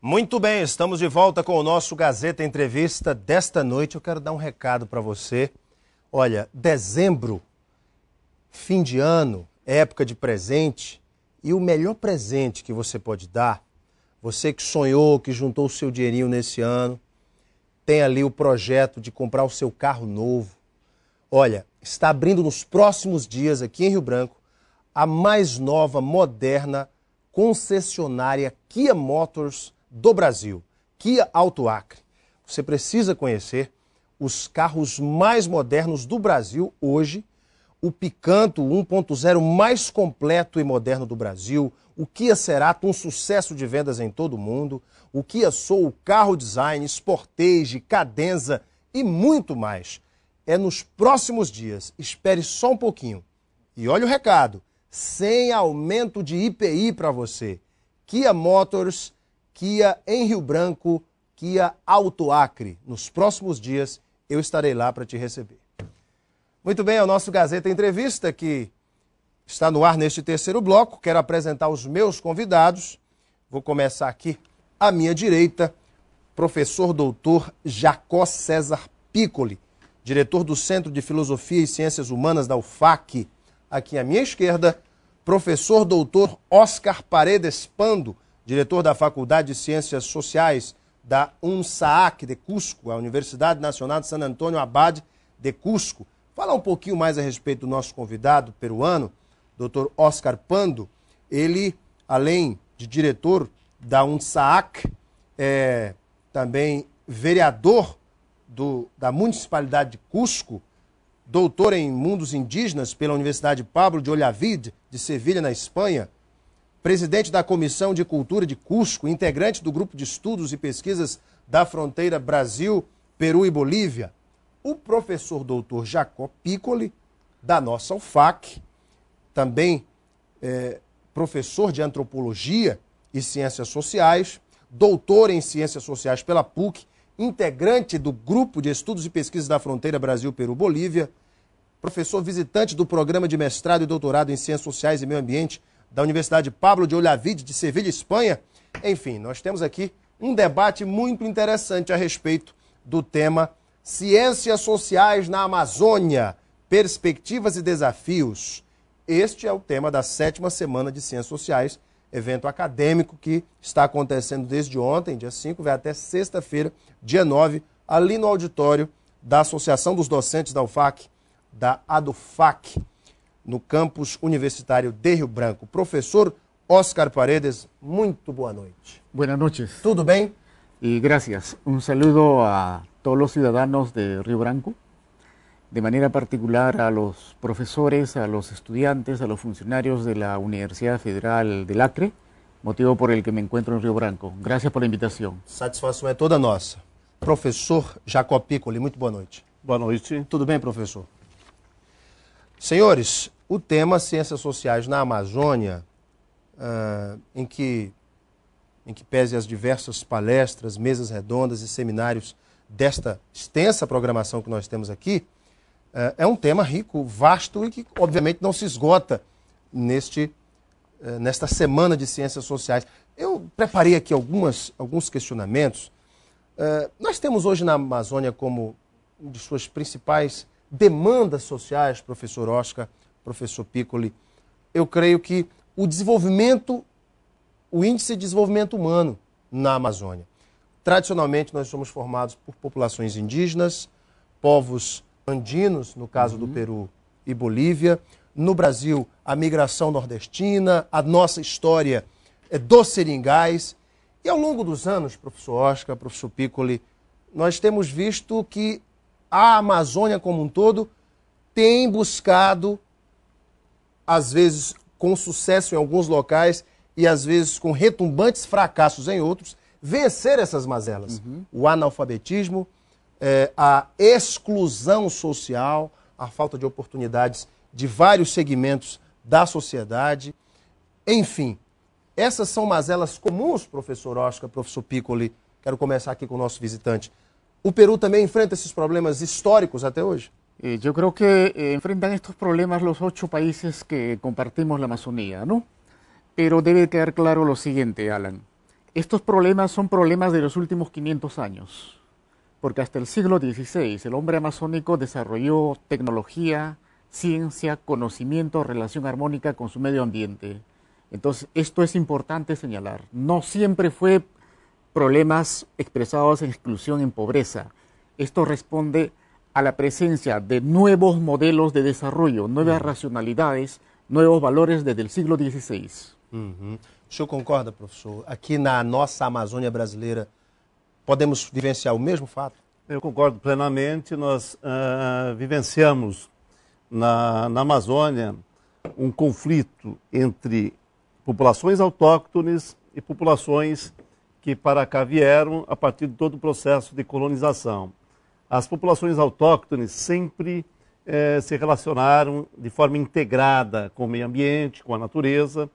Muito bem, estamos de volta com o nosso Gazeta Entrevista desta noite. Eu quero dar um recado para você. Olha, dezembro, fim de ano, época de presente, e o melhor presente que você pode dar, você que sonhou, que juntou o seu dinheirinho nesse ano, tem ali o projeto de comprar o seu carro novo. Olha, está abrindo nos próximos dias aqui em Rio Branco a mais nova, moderna concessionária Kia Motors do Brasil, Kia Auto Acre. Você precisa conhecer os carros mais modernos do Brasil hoje, o Picanto 1.0 mais completo e moderno do Brasil, o Kia Cerato, um sucesso de vendas em todo o mundo, o Kia Soul, carro design, Sportage, Cadenza e muito mais. É nos próximos dias. Espere só um pouquinho. E olha o recado: sem aumento de IPI para você. Kia Motors, Kia em Rio Branco, Kia Auto Acre. Nos próximos dias eu estarei lá para te receber. Muito bem, é o nosso Gazeta Entrevista que está no ar neste terceiro bloco. Quero apresentar os meus convidados. Vou começar aqui à minha direita, professor doutor Jacó César Piccoli, diretor do Centro de Filosofia e Ciências Humanas da UFAC. Aqui à minha esquerda, professor doutor Oscar Paredes Pando, diretor da Faculdade de Ciências Sociais da UNSAAC de Cusco, a Universidade Nacional de San Antônio Abad de Cusco. Falar um pouquinho mais a respeito do nosso convidado peruano, doutor Oscar Pando. Ele, além de diretor da UNSAAC, é também vereador do, da Municipalidade de Cusco, doutor em mundos indígenas pela Universidade Pablo de Ollavid, de Sevilha, na Espanha, presidente da Comissão de Cultura de Cusco, integrante do Grupo de Estudos e Pesquisas da Fronteira Brasil, Peru e Bolívia, o professor doutor Jacó Piccoli, da nossa UFAC, também é, professor de Antropologia e Ciências Sociais, doutor em Ciências Sociais pela PUC, integrante do Grupo de Estudos e Pesquisas da Fronteira Brasil-Peru-Bolívia, professor visitante do Programa de Mestrado e Doutorado em Ciências Sociais e Meio Ambiente da Universidade Pablo de Olavide, de Sevilha, Espanha. Enfim, nós temos aqui um debate muito interessante a respeito do tema Ciências Sociais na Amazônia, Perspectivas e Desafios. Este é o tema da sétima semana de Ciências Sociais, evento acadêmico que está acontecendo desde ontem, dia 5, vai até sexta-feira, dia 9, ali no auditório da Associação dos Docentes da UFAC, da ADUFAC, no campus universitário de Rio Branco. Professor Oscar Paredes, muito boa noite. Buenas noches. Tudo bem? Y gracias. Un saludo a todos los ciudadanos de Río Branco, de manera particular a los profesores, a los estudiantes, a los funcionarios de la Universidad Federal del Acre, motivo por el que me encuentro en Río Branco. Gracias por la invitación. Satisfação é toda nossa. Professor Jacob Piccoli, muito boa noite. Boa noite. Tudo bem, professor? Senhores, o tema Ciências Sociais na Amazônia, ah, em, que, em que pese as diversas palestras, mesas redondas e seminários desta extensa programação que nós temos aqui, é um tema rico, vasto e que, obviamente, não se esgota neste, ah, nesta semana de Ciências Sociais. Eu preparei aqui algumas, alguns questionamentos. Ah, nós temos hoje na Amazônia como um de suas principais demandas sociais, professor Oscar, professor Piccoli, eu creio que o desenvolvimento, o índice de desenvolvimento humano na Amazônia. Tradicionalmente, nós somos formados por populações indígenas, povos andinos, no caso do Peru e Bolívia. No Brasil, a migração nordestina, a nossa história é dos seringais. E ao longo dos anos, professor Oscar, professor Piccoli, nós temos visto que a Amazônia como um todo tem buscado, às vezes com sucesso em alguns locais e às vezes com retumbantes fracassos em outros, vencer essas mazelas. O analfabetismo, eh, a exclusão social, a falta de oportunidades de vários segmentos da sociedade. Enfim, essas são mazelas comuns, professor Oscar, professor Piccoli. Quero começar aqui com o nosso visitante. O Peru também enfrenta esses problemas históricos até hoje? Eh, yo creo que eh, enfrentan estos problemas los ocho países que compartimos la Amazonía, ¿no? Pero debe quedar claro lo siguiente, Alan. Estos problemas son problemas de los últimos 500 años, porque hasta el siglo XVI el hombre amazónico desarrolló tecnología, ciencia, conocimiento, relación armónica con su medio ambiente. Entonces, esto es importante señalar. No siempre fue problemas expresados en exclusión, en pobreza. Esto responde a la presencia de nuevos modelos de desarrollo, nuevas racionalidades, nuevos valores desde el siglo XVI. Uhum. O senhor concorda, professor? Aqui na nossa Amazônia brasileira, podemos vivenciar o mesmo fato? Eu concordo plenamente. Nós uh, vivenciamos na, na Amazônia um conflito entre populações autóctones e populações que para cá vieram a partir de todo o processo de colonização. As populações autóctones sempre eh, se relacionaram de forma integrada com o meio ambiente, com a natureza,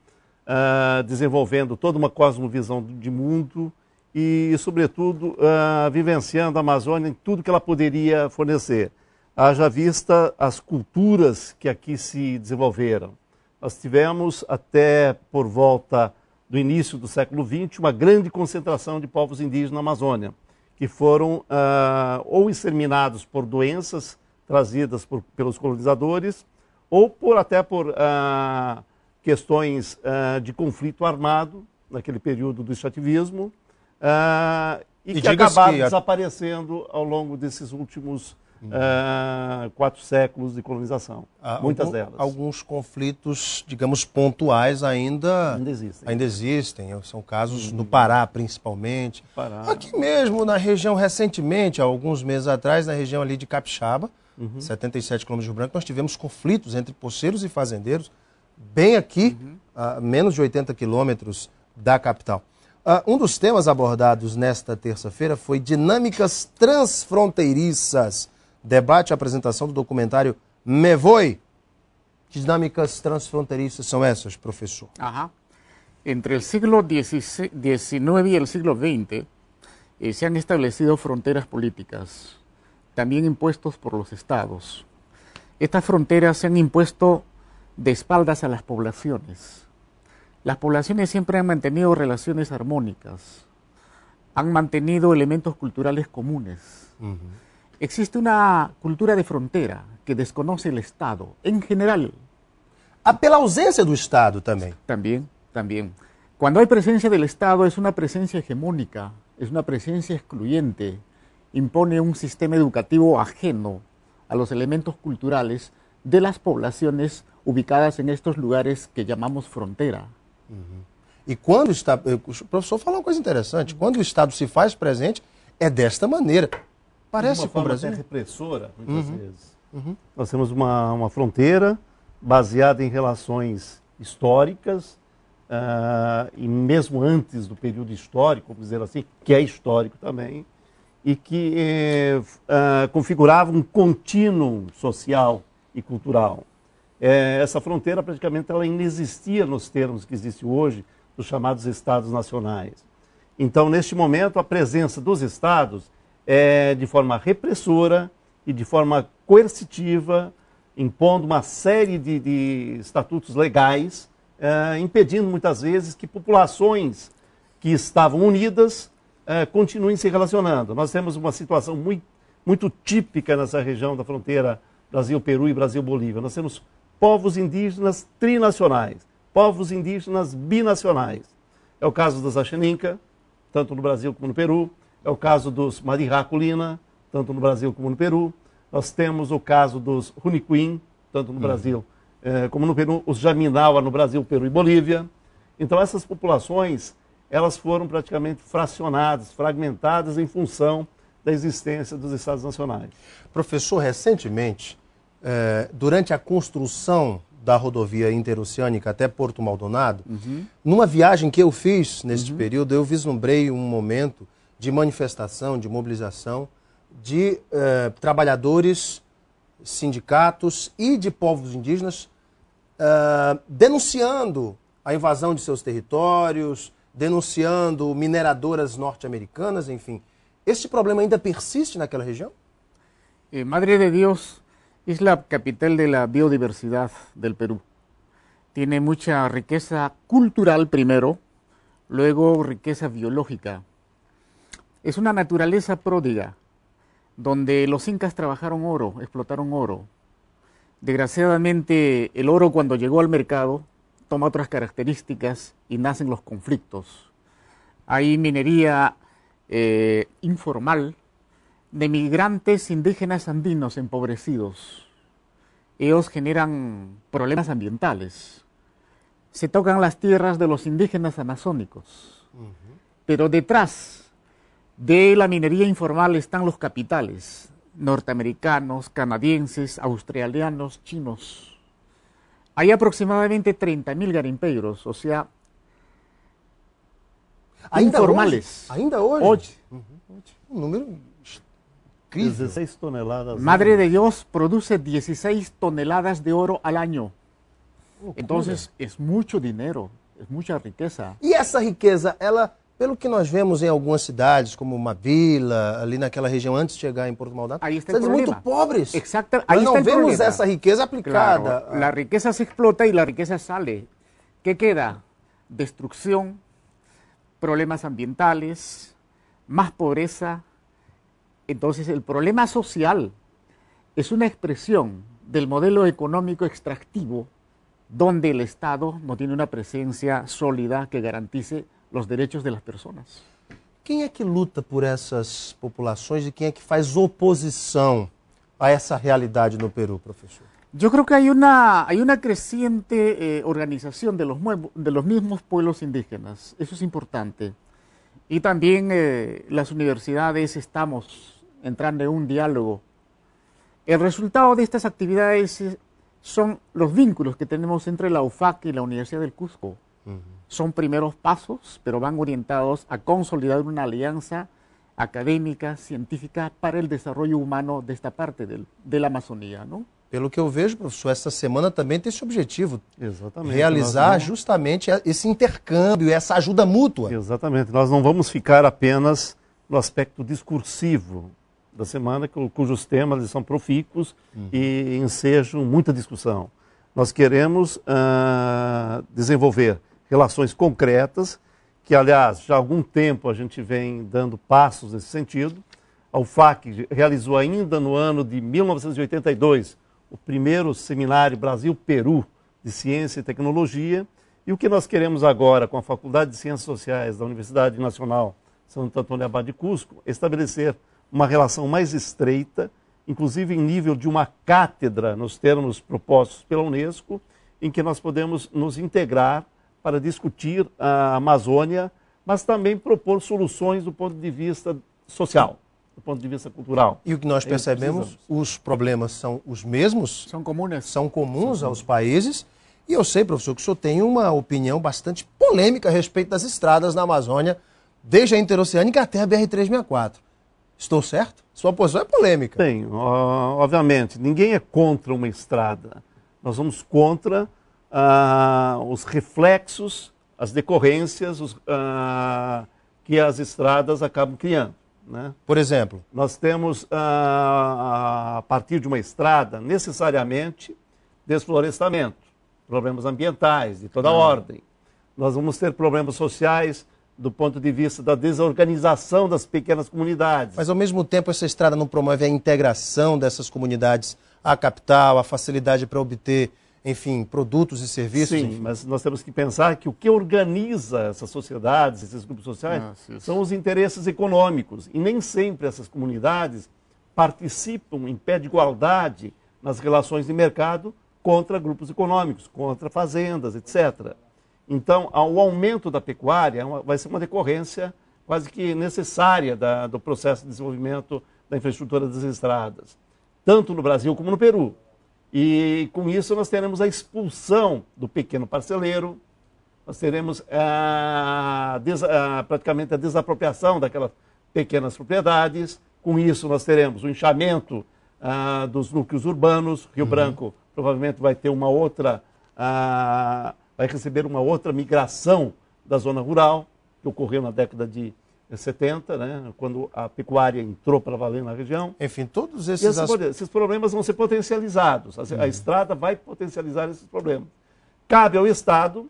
uh, desenvolvendo toda uma cosmovisão de mundo e, sobretudo, uh, vivenciando a Amazônia em tudo que ela poderia fornecer. Haja vista as culturas que aqui se desenvolveram. Nós tivemos até por volta do início do século XX uma grande concentração de povos indígenas na Amazônia, que foram uh, ou exterminados por doenças trazidas por, pelos colonizadores, ou por até por uh, questões de conflito armado, naquele período do extrativismo, uh, e, e que acabaram que desaparecendo ao longo desses últimos uh, quatro séculos de colonização. Ah, muitas algum, delas. Alguns conflitos, digamos, pontuais ainda, ainda existem. Ainda existem. São casos no Pará, principalmente. Pará. Aqui mesmo, na região, recentemente, há alguns meses atrás, na região ali de Capixaba, uhum. 77 quilômetros de Rio Branco, nós tivemos conflitos entre poceiros e fazendeiros, bem aqui, uhum. a menos de 80 quilômetros da capital. Uh, um dos temas abordados nesta terça-feira foi dinâmicas transfronteiriças debate e apresentação do documentário Me Voy. Que dinâmicas transfronteiriças são essas, professor? Ajá. Entre el siglo XIX y el siglo XX eh, se han establecido fronteras políticas, también impuestos por los estados. Estas fronteras se han impuesto de espaldas a las poblaciones. Las poblaciones siempre han mantenido relaciones armónicas, han mantenido elementos culturales comunes. Uh -huh. Existe una cultura de frontera que desconoce el Estado, en general. Ah, pela ausência do Estado também. También, también. Cuando hay presencia del Estado es una presencia hegemónica, es una presencia excluyente, impone un sistema educativo ajeno a los elementos culturales de las poblaciones ubicadas en estos lugares que llamamos frontera. Uhum. E quando está, o professor falou uma coisa interessante, quando o Estado se faz presente, é desta maneira. Parece uma forma Brasil. até repressora, muitas uhum. vezes. Uhum. Nós temos uma, uma fronteira baseada em relações históricas, uh, e mesmo antes do período histórico, vamos dizer assim, que é histórico também, e que uh, configurava um contínuo social e cultural. É, essa fronteira praticamente ela ainda existia nos termos que existe hoje, dos chamados estados nacionais. Então, neste momento, a presença dos estados é, de forma repressora e de forma coercitiva, impondo uma série de, de estatutos legais, é, impedindo muitas vezes que populações que estavam unidas é, continuem se relacionando. Nós temos uma situação muito, muito típica nessa região da fronteira Brasil-Peru e Brasil-Bolívia. Nós temos povos indígenas trinacionais, povos indígenas binacionais. É o caso das Acheninca, tanto no Brasil como no Peru. É o caso dos Mariraculina, tanto no Brasil como no Peru. Nós temos o caso dos Runiquim, tanto no uhum. Brasil eh, como no Peru. Os Jaminawa no Brasil, Peru e Bolívia. Então essas populações, elas foram praticamente fracionadas, fragmentadas em função da existência dos Estados Nacionais. Professor, recentemente, eh, durante a construção da rodovia interoceânica até Porto Maldonado, uhum. numa viagem que eu fiz neste uhum. período, eu vislumbrei um momento de manifestação, de mobilização de eh, trabalhadores, sindicatos e de povos indígenas eh, denunciando a invasão de seus territórios, denunciando mineradoras norte-americanas, enfim. Este problema ainda persiste naquela região? Eh, Madre de Dios es la capital de la biodiversidad del Perú. tiene mucha riqueza cultural primero, luego riqueza biológica. Es una naturaleza pródiga, donde los incas trabajaron oro, explotaron oro. Desgraciadamente, el oro cuando llegó al mercado toma otras características y nacen los conflictos. Hay minería eh, informal de migrantes indígenas andinos empobrecidos. Ellos generan problemas ambientales. Se tocan las tierras de los indígenas amazónicos. Pero detrás de la minería informal están los capitales norteamericanos, canadienses, australianos, chinos. Hay aproximadamente 30.000 garimpeiros, o sea, Ainda informales. Hoje? Ainda hoje? Hoje. Um número incrível. 16 toneladas. Madre de Dios produce 16 toneladas de oro al año. Loucura. Entonces es mucho dinero, es mucha riqueza. E essa riqueza, ela, pelo que nós vemos em algumas cidades, como uma vila, ali naquela região antes de chegar em Porto Maldonado, Aí está el cidades muito pobres. Exacto, Nós ahí não el vemos problema. essa riqueza aplicada. Claro, la riqueza se explota y la riqueza sale. ¿Qué queda? Destrucción, problemas ambientales, más pobreza. Entonces el problema social es una expresión del modelo económico extractivo donde el Estado no tiene una presencia sólida que garantice los derechos de las personas. Quem é que luta por essas populações e quem é que faz oposição a essa realidade no Peru, professor? Yo creo que hay una, hay una creciente eh, organización de los, de los mismos pueblos indígenas, eso es importante. Y también eh, las universidades estamos entrando en un diálogo. El resultado de estas actividades son los vínculos que tenemos entre la UFAC y la Universidad del Cusco. Son primeros pasos, pero van orientados a consolidar una alianza académica, científica, para el desarrollo humano de esta parte de la Amazonía. ¿no? Pelo que eu vejo, professor, essa semana também tem esse objetivo. Exatamente. Realizar não- justamente esse intercâmbio, essa ajuda mútua. Exatamente. Nós não vamos ficar apenas no aspecto discursivo da semana, cu- cujos temas são profícuos e ensejam muita discussão. Nós queremos ah, desenvolver relações concretas, que, aliás, já há algum tempo a gente vem dando passos nesse sentido. A UFAC realizou ainda no ano de 1982 o primeiro seminário Brasil-Peru de Ciência e Tecnologia. E o que nós queremos agora, com a Faculdade de Ciências Sociais da Universidade Nacional Santo Antônio Abad de Cusco, estabelecer uma relação mais estreita, inclusive em nível de uma cátedra, nos termos propostos pela Unesco, em que nós podemos nos integrar para discutir a Amazônia, mas também propor soluções do ponto de vista social, do ponto de vista cultural. E o que nós É, percebemos, os problemas são os mesmos, Son comunes. são comuns aos países. E eu sei, professor, que o senhor tem uma opinião bastante polêmica a respeito das estradas na Amazônia, desde a interoceânica até a BR-364. Estou certo? Sua posição é polêmica. Tem, obviamente, ninguém é contra uma estrada. Nós vamos contra ah, os reflexos, as decorrências os, ah, que as estradas acabam criando. Né? Por exemplo, Nós temos, ah, a partir de uma estrada, necessariamente desflorestamento, problemas ambientais de toda ordem. Nós vamos ter problemas sociais do ponto de vista da desorganização das pequenas comunidades. mas ao mesmo tempo essa estrada não promove a integração dessas comunidades à capital, a facilidade para obter, enfim, produtos e serviços. Sim, enfim. mas nós temos que pensar que o que organiza essas sociedades, esses grupos sociais, Ah, são os interesses econômicos. E nem sempre essas comunidades participam em pé de igualdade nas relações de mercado contra grupos econômicos, contra fazendas, etc. Então, o aumento da pecuária é vai ser uma decorrência quase que necessária da- do processo de desenvolvimento da infraestrutura das estradas, tanto no Brasil como no Peru. E com isso nós teremos a expulsão do pequeno parceleiro, nós teremos ah, des- ah, praticamente a desapropriação daquelas pequenas propriedades. Com isso nós teremos o inchamento ah, dos núcleos urbanos. Rio Branco provavelmente vai ter uma outra, ah, vai receber uma outra migração da zona rural, que ocorreu na década de 70, né, quando a pecuária entrou para valer na região. Enfim, todos esses esses, pode- esses problemas vão ser potencializados. A, a estrada vai potencializar esses problemas. cabe ao Estado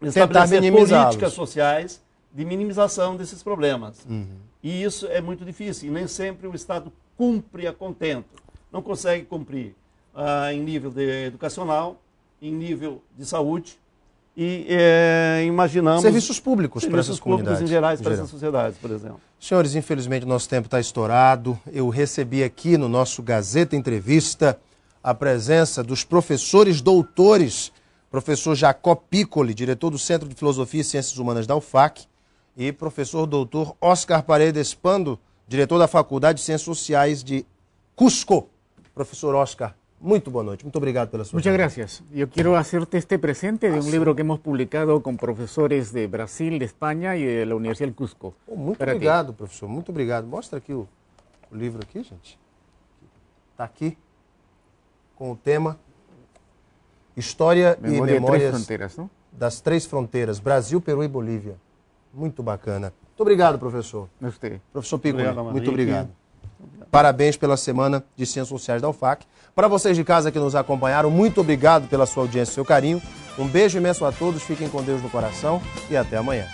estabelecer políticas sociais de minimização desses problemas. Uhum. E isso é muito difícil, e nem sempre o Estado cumpre a contento. Não consegue cumprir ah, em nível de educacional, em nível de saúde, e é, imaginamos... Serviços públicos serviços para essas comunidades. Serviços em gerais para essas sociedades, por exemplo. Senhores, infelizmente nosso tempo está estourado. Eu recebi aqui no nosso Gazeta Entrevista a presença dos professores doutores, professor Jacó Piccoli, diretor do Centro de Filosofia e Ciências Humanas da UFAC, e professor doutor Oscar Paredes Pando, diretor da Faculdade de Ciências Sociais de Cusco. Professor Oscar, muito boa noite. Muito obrigado pela sua Muchas gracias. Eu quero hacerte este presente de um livro que hemos publicado com professores de Brasil, de Espanha e da Universidade de Cusco. Oh, muito obrigado, ti. professor. Muito obrigado. Mostra aqui o, o livro aqui, gente. Está aqui com o tema História Memória e Memórias três das Três Fronteiras, Brasil, Peru e Bolívia. Muito bacana. Muito obrigado, professor. Gostei. Professor Pico, muito obrigado. Parabéns pela Semana de Ciências Sociais da UFAC. Para vocês de casa que nos acompanharam, muito obrigado pela sua audiência e seu carinho. Um beijo imenso a todos, fiquem com Deus no coração e até amanhã.